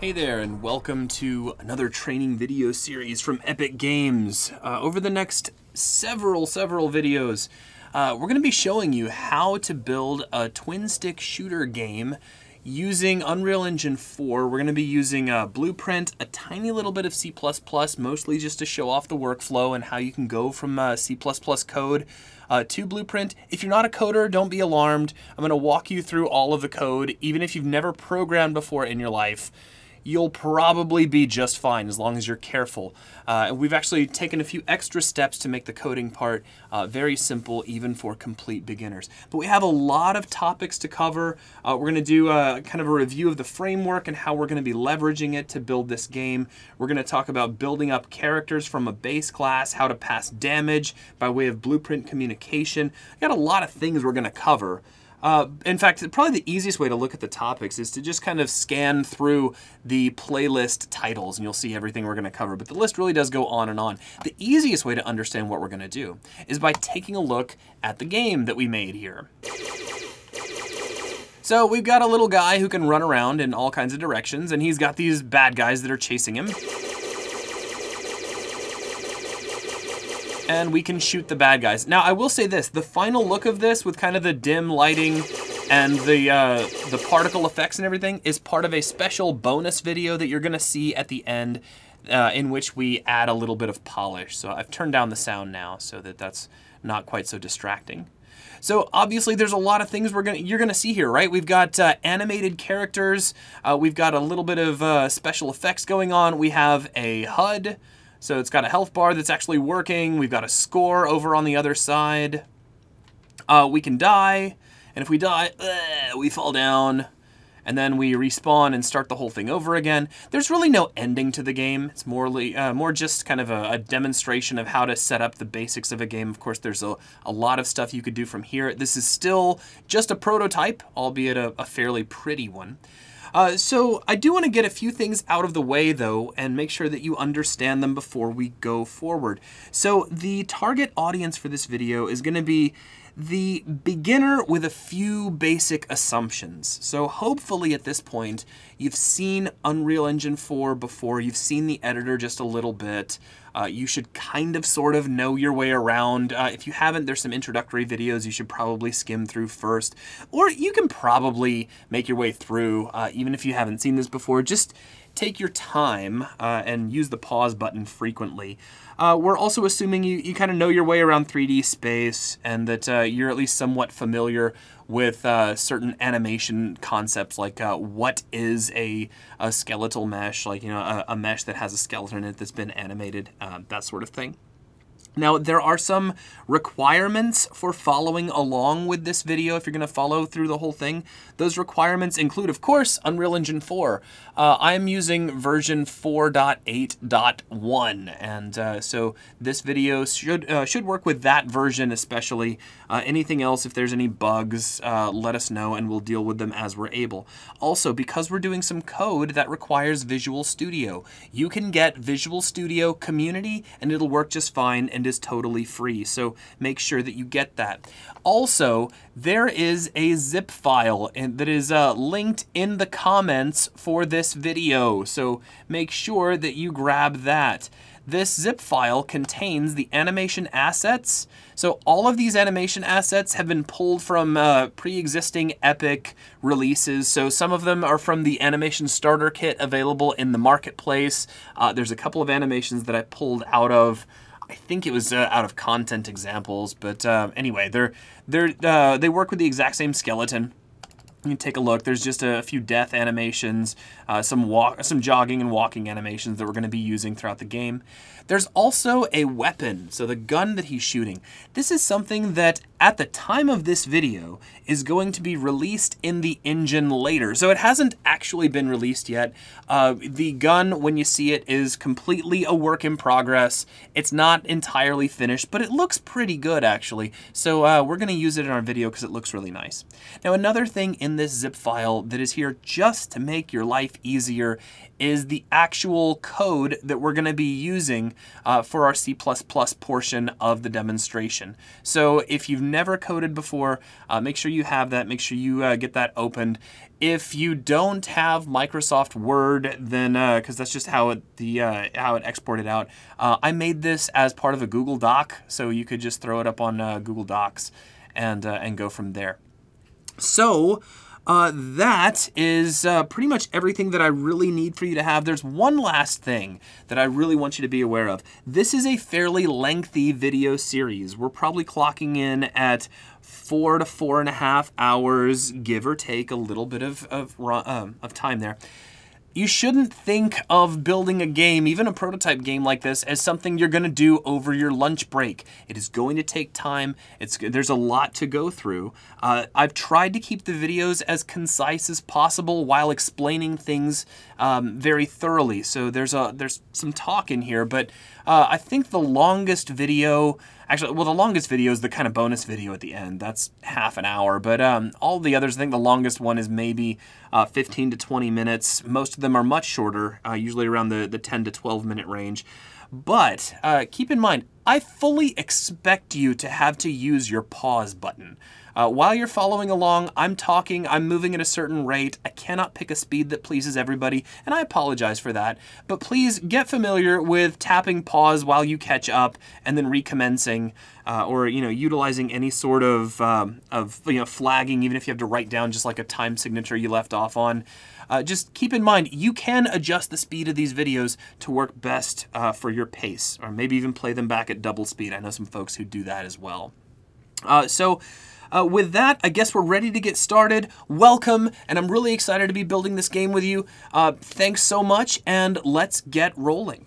Hey there, and welcome to another training video series from Epic Games. Uh, over the next several, several videos, uh, we're going to be showing you how to build a twin stick shooter game using Unreal Engine 4. We're going to be using Blueprint, a tiny little bit of C++, mostly just to show off the workflow and how you can go from uh, C++ code uh, to Blueprint. If you're not a coder, don't be alarmed. I'm going to walk you through all of the code, even if you've never programmed before in your life you'll probably be just fine as long as you're careful. Uh, and we've actually taken a few extra steps to make the coding part uh, very simple, even for complete beginners. But we have a lot of topics to cover. Uh, we're going to do a, uh, kind of a review of the framework and how we're going to be leveraging it to build this game. We're going to talk about building up characters from a base class, how to pass damage by way of blueprint communication. We got a lot of things we're going to cover. Uh, in fact, probably the easiest way to look at the topics is to just kind of scan through the playlist titles and you'll see everything we're going to cover. But the list really does go on and on. The easiest way to understand what we're going to do is by taking a look at the game that we made here. So we've got a little guy who can run around in all kinds of directions and he's got these bad guys that are chasing him. And we can shoot the bad guys. Now, I will say this, the final look of this with kind of the dim lighting and the, uh, the particle effects and everything is part of a special bonus video that you're gonna see at the end uh, in which we add a little bit of polish. So I've turned down the sound now so that that's not quite so distracting. So obviously there's a lot of things we're gonna you're gonna see here, right? We've got uh, animated characters, uh, we've got a little bit of uh, special effects going on, we have a HUD, so it's got a health bar that's actually working. We've got a score over on the other side. Uh, we can die, and if we die, uh, we fall down, and then we respawn and start the whole thing over again. There's really no ending to the game. It's more, uh, more just kind of a, a, demonstration of how to set up the basics of a game. Of course, there's a, a lot of stuff you could do from here. This is still just a prototype, albeit a, a fairly pretty one. Uh, so I do want to get a few things out of the way though and make sure that you understand them before we go forward. So the target audience for this video is going to be the beginner with a few basic assumptions. So hopefully at this point, you've seen Unreal Engine 4 before, you've seen the editor just a little bit, uh, you should kind of sort of know your way around. Uh, if you haven't, there's some introductory videos you should probably skim through first. Or you can probably make your way through, uh, even if you haven't seen this before. Just take your time uh, and use the pause button frequently. Uh, we're also assuming you, you kind of know your way around 3D space and that uh, you're at least somewhat familiar with uh, certain animation concepts like uh, what is a, a, skeletal mesh, like you know a, a, mesh that has a skeleton in it that's been animated, uh, that sort of thing. Now, there are some requirements for following along with this video if you're going to follow through the whole thing. Those requirements include, of course, Unreal Engine 4. Uh, I am using version 4.8.1, and uh, so this video should, uh, should work with that version especially. Uh, anything else, if there's any bugs, uh, let us know and we'll deal with them as we're able. Also, because we're doing some code that requires Visual Studio, you can get Visual Studio Community and it'll work just fine and is totally free. So make sure that you get that. Also, there is a zip file that is uh, linked in the comments for this video. So make sure that you grab that. This zip file contains the animation assets. So all of these animation assets have been pulled from uh, pre-existing Epic releases. So some of them are from the animation starter kit available in the marketplace. Uh, there's a couple of animations that I pulled out of I think it was uh, out of content examples, but uh, anyway, they're they're uh, they work with the exact same skeleton. You can take a look. There's just a few death animations, uh, some walk, some jogging and walking animations that we're going to be using throughout the game. There's also a weapon, so the gun that he's shooting. This is something that, at the time of this video, is going to be released in the engine later. So it hasn't actually been released yet. Uh, the gun, when you see it, is completely a work in progress. It's not entirely finished, but it looks pretty good, actually. So uh, we're going to use it in our video because it looks really nice. Now, another thing in in this zip file that is here just to make your life easier is the actual code that we're going to be using uh, for our C++ portion of the demonstration. So if you've never coded before, uh, make sure you have that. Make sure you uh, get that opened. If you don't have Microsoft Word, then because uh, that's just how it the uh, how it exported out, uh, I made this as part of a Google Doc, so you could just throw it up on Google Docs and and go from there. So uh, that is uh, pretty much everything that I really need for you to have. There's one last thing that I really want you to be aware of. This is a fairly lengthy video series. We're probably clocking in at four to four and a half hours, give or take a little bit of, of, um, of time there you shouldn't think of building a game, even a prototype game like this, as something you're going to do over your lunch break. It is going to take time. It's There's a lot to go through. Uh, I've tried to keep the videos as concise as possible while explaining things um, very thoroughly. So there's, a, there's some talk in here, but uh, I think the longest video Actually, well, the longest video is the kind of bonus video at the end. That's half an hour. But um, all the others, I think the longest one is maybe uh, 15 to 20 minutes. Most of them are much shorter, uh, usually around the, the 10 to 12 minute range. But uh, keep in mind, I fully expect you to have to use your pause button. Uh, while you're following along, I'm talking, I'm moving at a certain rate. I cannot pick a speed that pleases everybody, and I apologize for that. But please get familiar with tapping pause while you catch up and then recommencing, uh, or you know, utilizing any sort of um, of you know flagging, even if you have to write down just like a time signature you left off on. Uh, just keep in mind, you can adjust the speed of these videos to work best uh, for your pace, or maybe even play them back at double speed. I know some folks who do that as well. Uh, so uh, with that, I guess we're ready to get started. Welcome, and I'm really excited to be building this game with you. Uh, thanks so much, and let's get rolling.